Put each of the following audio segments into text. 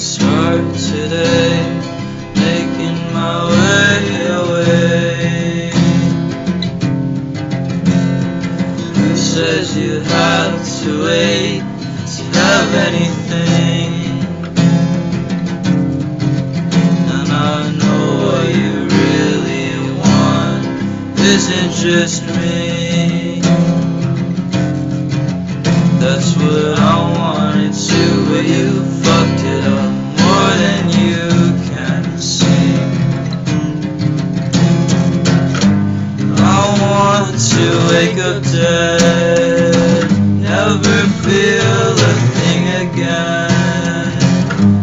start today, making my way away. Who says you have to wait to have anything? And I know what you really want isn't just me. That's what I wanted to, but you fucked it up to wake up dead, never feel a thing again,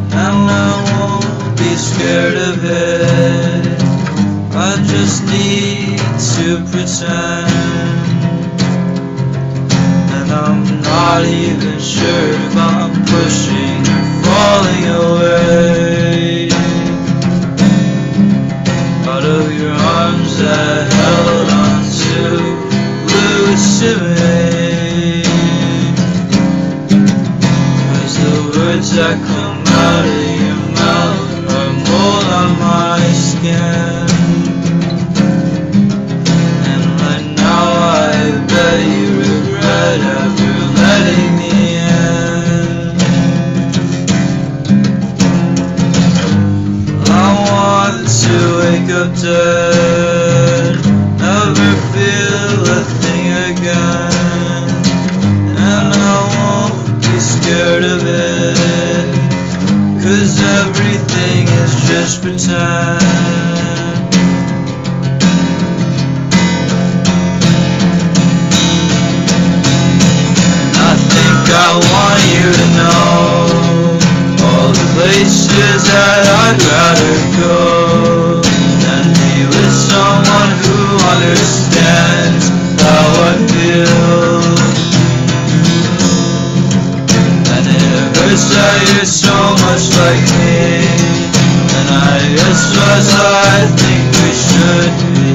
and I won't be scared of it. I just need to pretend. And I'm not even sure if I'm to Cause the words that come out of your mouth are mold on my skin and right now I bet you regret ever letting me in. I want to wake up dead, cause everything is just pretend. I think I want you to know all the places that I'd rather go I guess as I think we should